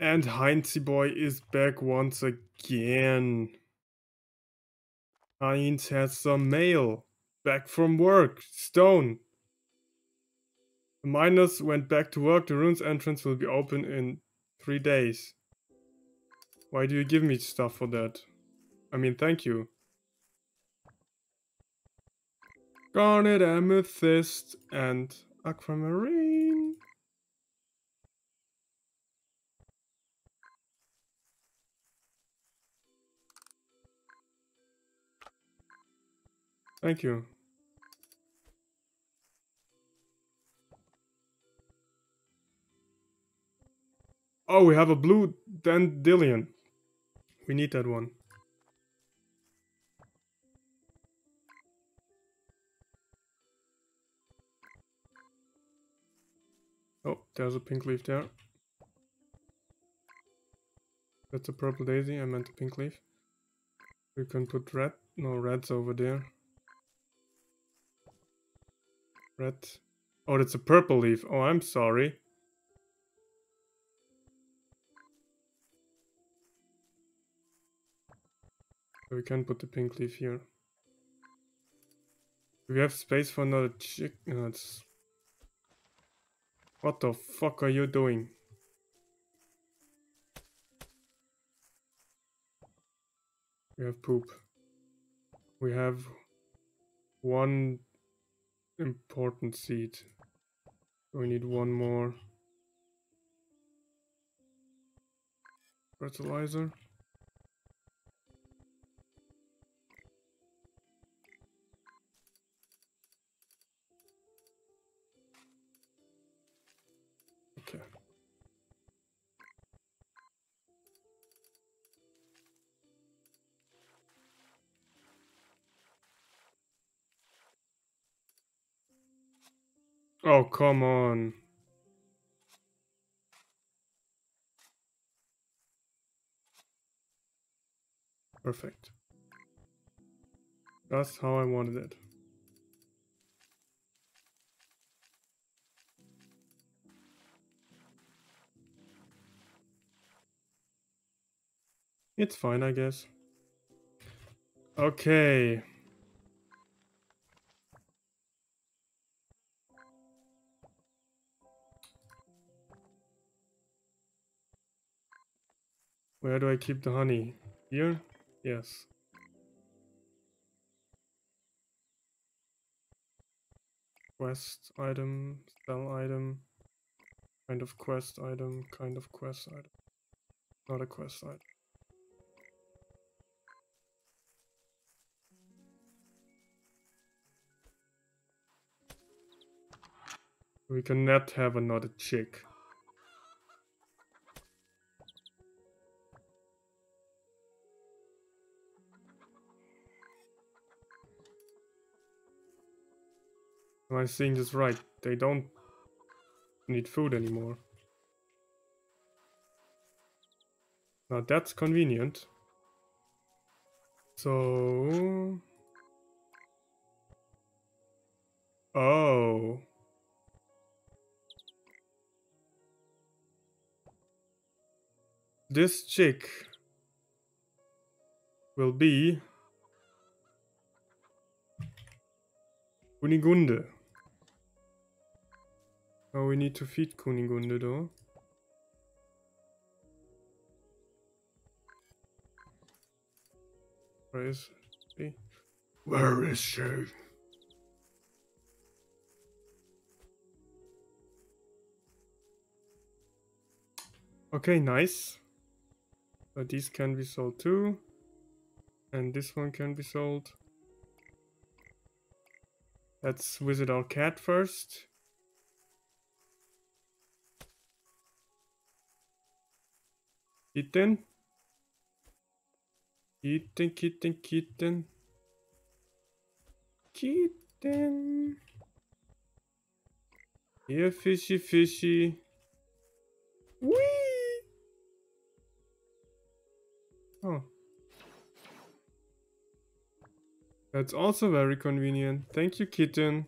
And Heinzy Boy is back once again. Heinz has some mail. Back from work. Stone. The miners went back to work. The ruins entrance will be open in three days. Why do you give me stuff for that? I mean, thank you. Garnet, amethyst, and aquamarine. Thank you. Oh, we have a blue dandelion. We need that one. Oh, there's a pink leaf there. That's a purple daisy, I meant a pink leaf. We can put red, no red's over there. Red. Oh, that's a purple leaf. Oh, I'm sorry. We can put the pink leaf here. Do we have space for another chick? No. What the fuck are you doing? We have poop. We have one important seed. We need one more fertilizer. Oh, come on. Perfect. That's how I wanted it. It's fine, I guess. Okay. Where do I keep the honey? Here? Yes. Quest item, sell item, kind of quest item, kind of quest item. Not a quest item. We cannot have another chick. Am I seeing this right? They don't need food anymore. Now that's convenient. So... Oh. This chick will be Kunigunde. Oh, we need to feed Kunigunde though. Where is she? Where is she? Okay, nice. So these can be sold too. And this one can be sold. Let's visit our cat first. Kitten. Kitten, kitten, kitten. Kitten. Here, fishy, fishy. Whee! Oh. That's also very convenient. Thank you, kitten.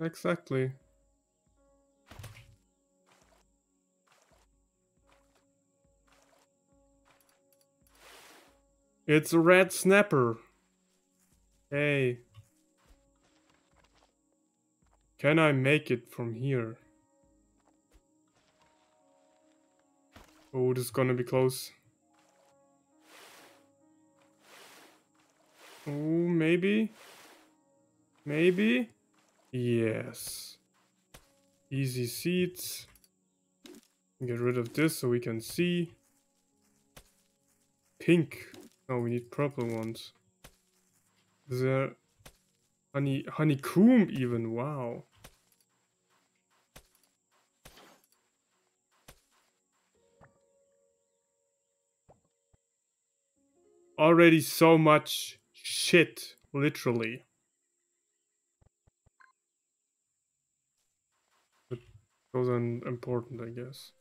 Exactly. It's a red snapper. Hey. Can I make it from here? Oh, this is gonna be close. Oh, maybe? Maybe? Yes. Easy seats. Get rid of this so we can see. Pink. Oh, we need purple ones. Is there honey honeycomb even? Wow. Already so much shit, literally. But those are important, I guess.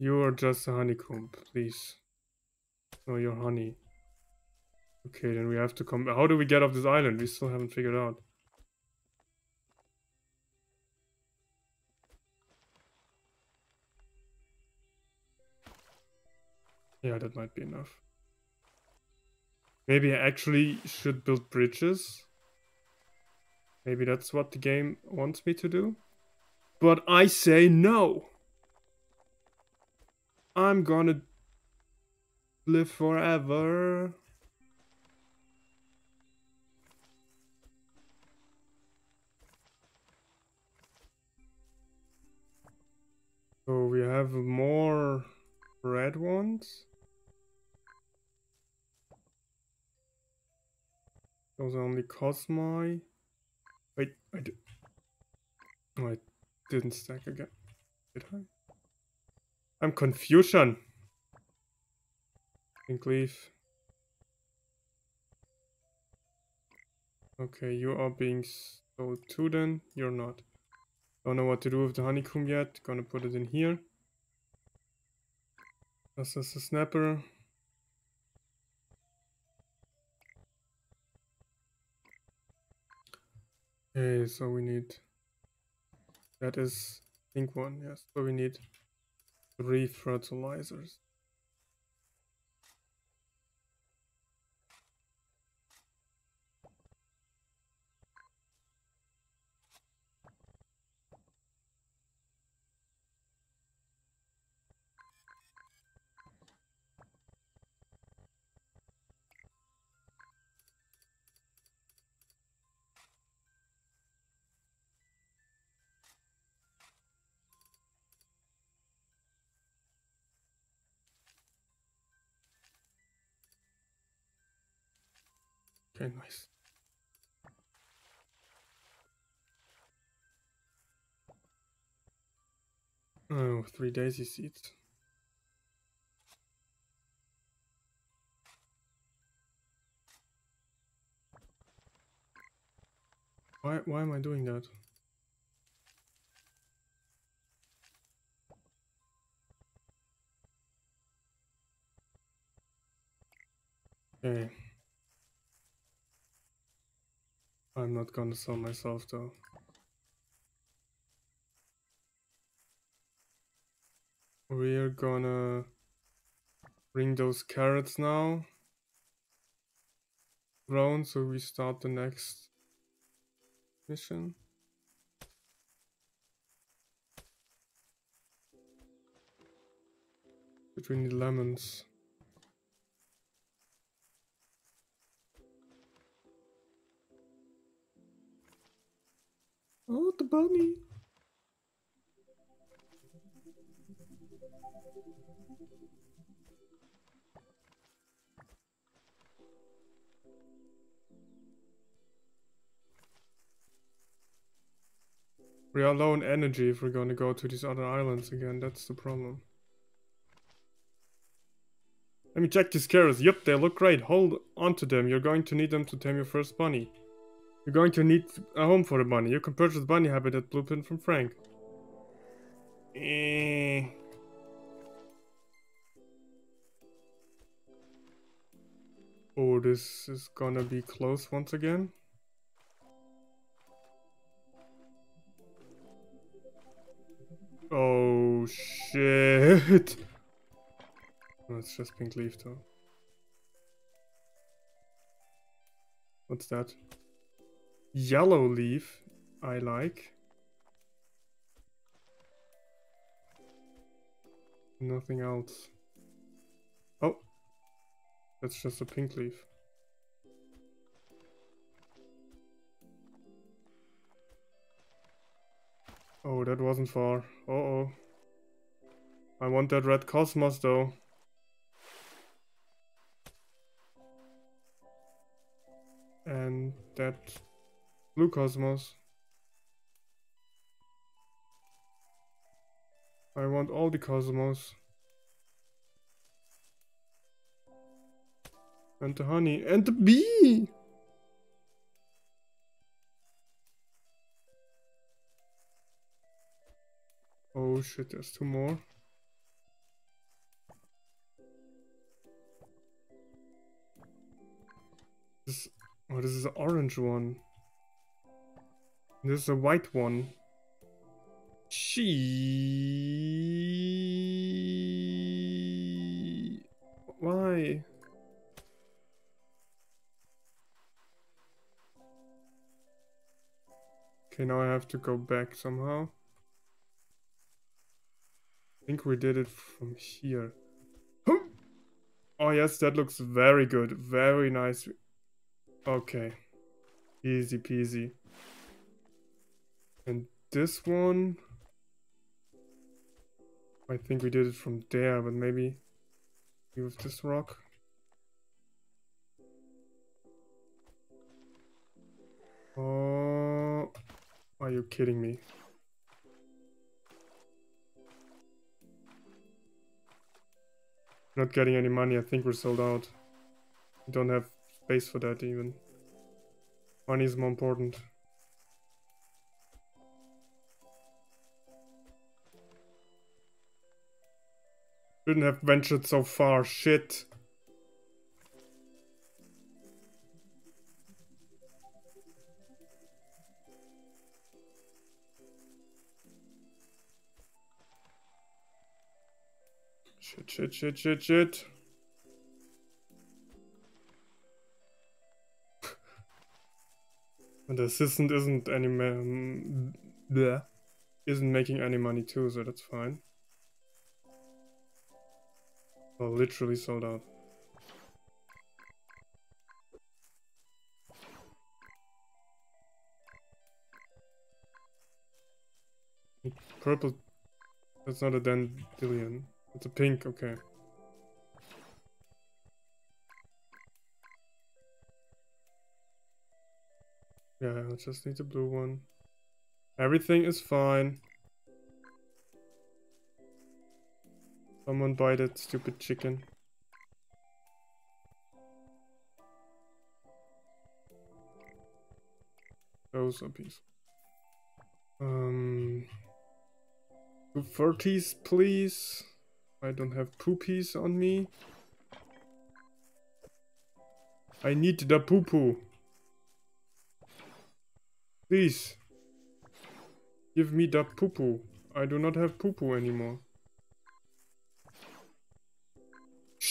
You are just a honeycomb, please. Oh, no, you're honey. Okay, then we have to come. How do we get off this island? We still haven't figured out. Yeah, that might be enough. Maybe I actually should build bridges. Maybe that's what the game wants me to do. But I say no. I'm gonna live forever. So we have more red ones. Those are only Cosmoi. Wait, I did. Oh, I didn't stack again. Did I? I'm confusion. Leaf. Okay, you are being sold too then. You're not. Don't know what to do with the honeycomb yet. Gonna put it in here. This is a snapper. Okay, so we need that is pink one, yes. So we need three fertilizers. Okay, nice. Oh, three daisy seeds. Why, why am I doing that? Okay. I'm not gonna sell myself though. We're gonna bring those carrots now. Round so we start the next mission. Between the lemons. Oh, the bunny. We are low on energy if we're going to go to these other islands again. That's the problem. Let me check these carrots. Yep, they look great. Hold on to them. You're going to need them to tame your first bunny. You're going to need a home for the bunny. You can purchase bunny habitat blueprint from Frank. Eh. Oh, this is gonna be close once again. Oh shit. It's just pink leaf though. What's that? Yellow leaf, I like. Nothing else. Oh, that's just a pink leaf. Oh, that wasn't far. Uh oh. I want that red cosmos though. And that blue cosmos. I want all the cosmos. And the honey. And the bee! Oh shit, there's two more. This, oh, this is an orange one. This is a white one. She. Why? Okay, now I have to go back somehow. I think we did it from here. Oh yes, that looks very good. Very nice. Okay. Easy peasy. And this one... I think we did it from there, but maybe with this rock. Oh, are you kidding me? Not getting any money, I think we're sold out. We don't have space for that even. Money is more important. Shouldn't have ventured so far, shit. Shit, shit, shit, shit, shit. and the assistant isn't any isn't making any money too, so that's fine. Well, literally sold out. Purple. That's not a dandelion. It's a pink, okay. Yeah, I just need the blue one. Everything is fine. Someone buy that stupid chicken. Those are peace. Um, two thirties, please. I don't have poopies on me. I need the poo poo. Please. Give me the poo poo. I do not have poo poo anymore.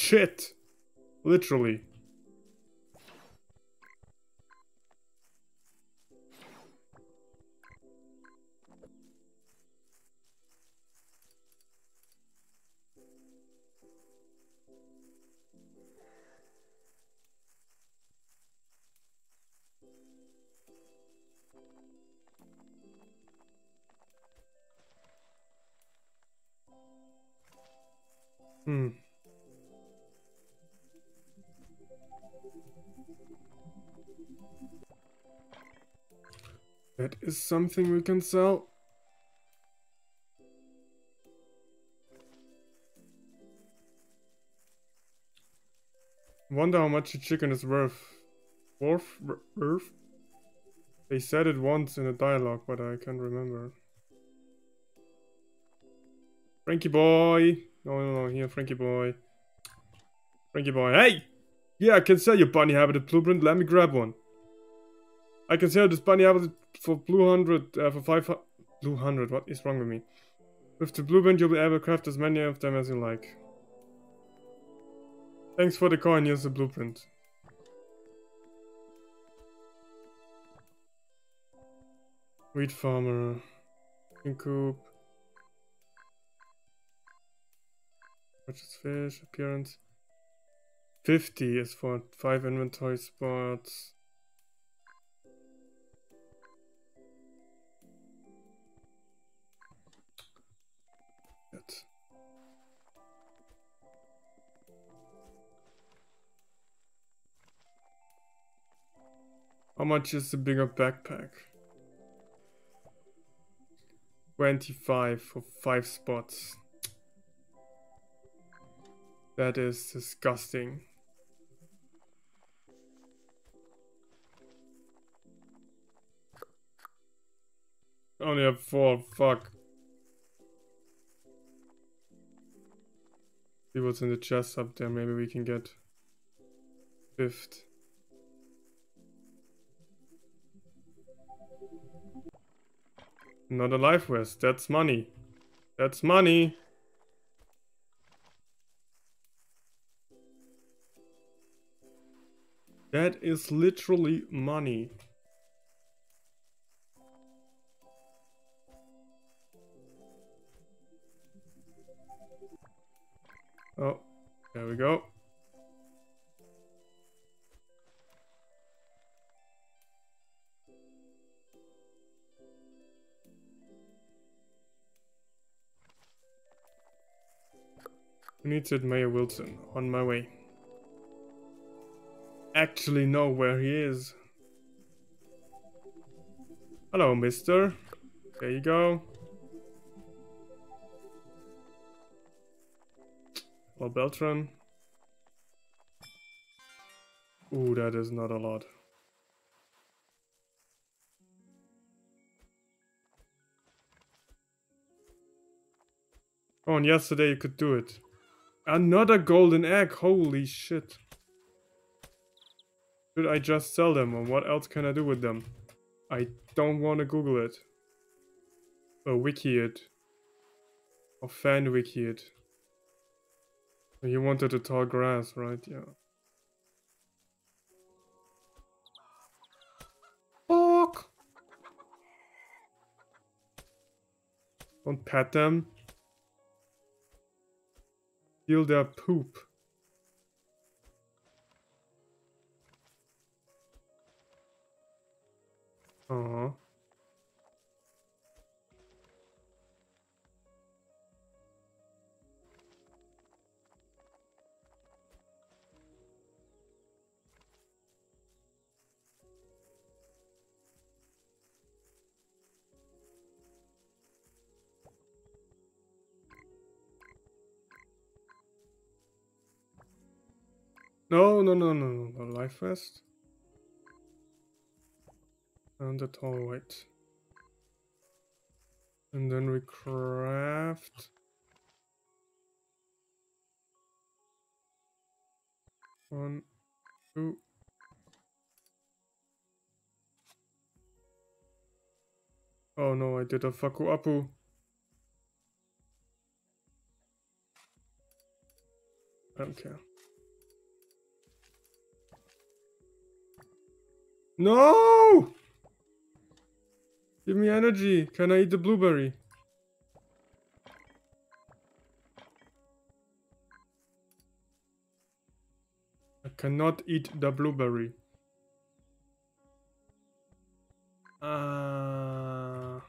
Shit! Literally. Hmm. That is something we can sell. Wonder how much a chicken is worth. Worth? Worth? They said it once in a dialogue, but I can't remember. Frankie boy! No, no, no, here, Frankie boy. Frankie boy, hey! Yeah, I can sell you bunny habitat blueprint, let me grab one. I can sell this bunny habitat for blue hundred, uh, for five blue hundred. What is wrong with me? With the blueprint, you'll be able to craft as many of them as you like. Thanks for the coin, here's the blueprint. Wheat farmer. King coop. Purchase fish, appearance. 50 is for 5 inventory spots. How much is the bigger backpack? 25 for 5 spots. That is disgusting. Only have 4, fuck. See what's in the chest up there, maybe we can get fifth. Not a life vest. That's money. That's money. That is literally money. Oh, there we go. It, Mayor Wilson. On my way. Actually know where he is. Hello, mister. There you go. Hello, Beltran. Ooh, that is not a lot. Oh, and yesterday you could do it. Another golden egg, holy shit. Should I just sell them or what else can I do with them? I don't want to Google it. Or wiki it. Or fan wiki it. You wanted the tall grass, right? Yeah. Fuck! Don't pet them. Steal their poop. Aww. No, no, no, no, no, no, life vest. And the tall white. And then we craft. One, two. Oh no, I did a Faku Apu. I don't care. No! Give me energy. Can I eat the blueberry? I cannot eat the blueberry. Uh...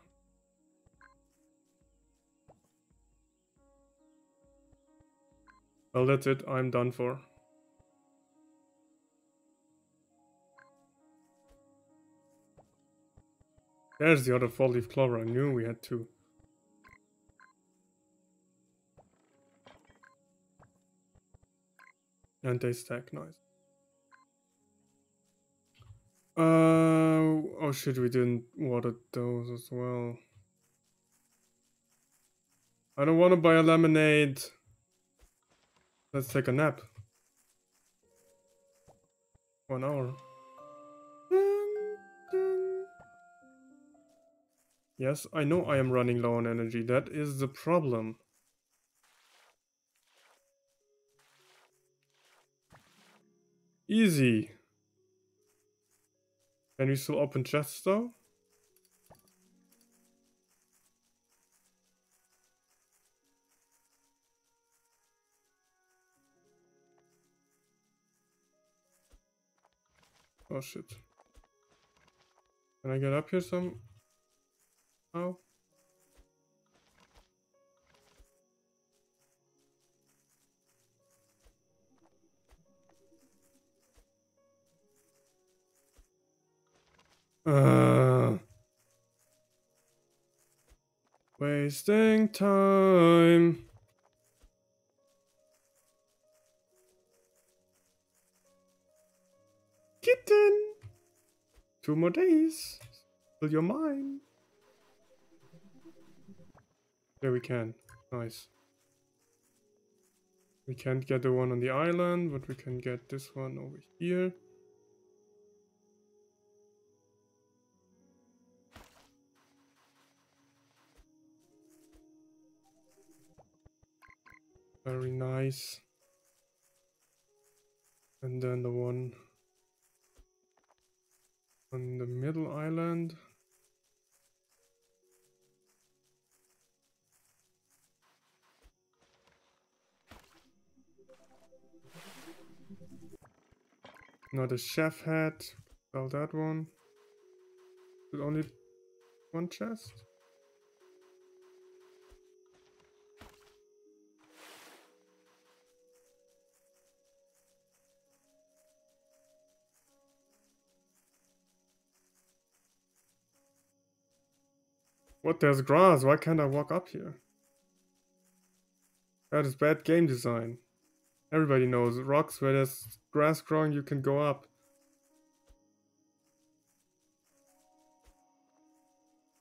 Well, that's it. I'm done for. There's the other four leaf clover. I knew we had two. And they stack nice. Uh, oh shit, we didn't water those as well. I don't want to buy a lemonade. Let's take a nap. One hour. Yes, I know I am running low on energy. That is the problem. Easy. Can we still open chests though? Oh shit. Can I get up here some? Uh, wasting time. Kitten. Two more days. Till you're mine. There we can. Nice. We can't get the one on the island, but we can get this one over here. Very nice. And then the one on the middle island. Not a chef hat. Sell that one. With only one chest? What, there's grass. Why can't I walk up here? That is bad game design. Everybody knows rocks where there's grass growing, you can go up.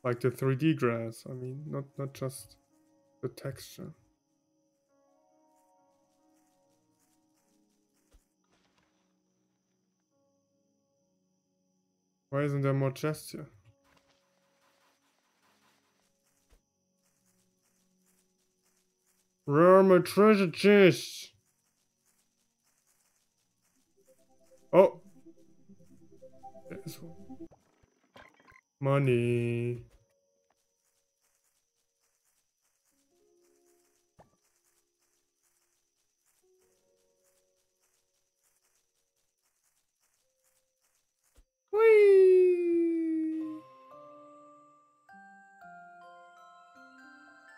Like the 3D grass, I mean, not, not just the texture. Why isn't there more chests here? Where are my treasure chests? Oh. Money.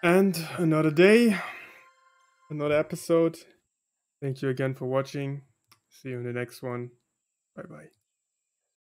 And another day another episode. Thank you again for watching. See you in the next one. Bye bye.